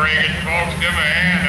Bring it, folks, give a hand.